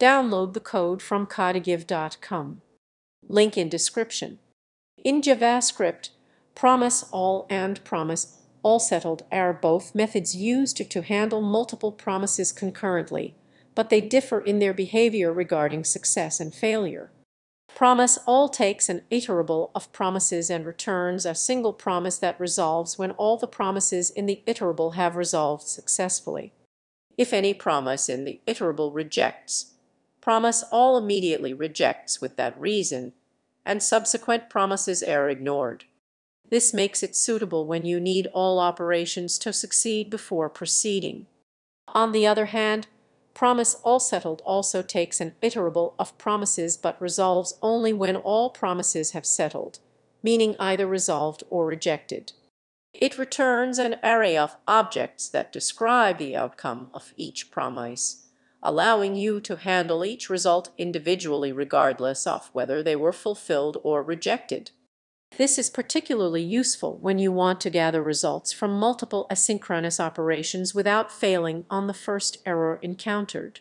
Download the code from codegive.com. Link in description. In JavaScript, promise all and promise all settled are both methods used to handle multiple promises concurrently, but they differ in their behavior regarding success and failure. Promise all takes an iterable of promises and returns a single promise that resolves when all the promises in the iterable have resolved successfully. If any promise in the iterable rejects, promise all immediately rejects with that reason, and subsequent promises are ignored. This makes it suitable when you need all operations to succeed before proceeding. On the other hand, promise all settled also takes an iterable of promises but resolves only when all promises have settled, meaning either resolved or rejected. It returns an array of objects that describe the outcome of each promise, allowing you to handle each result individually regardless of whether they were fulfilled or rejected. This is particularly useful when you want to gather results from multiple asynchronous operations without failing on the first error encountered.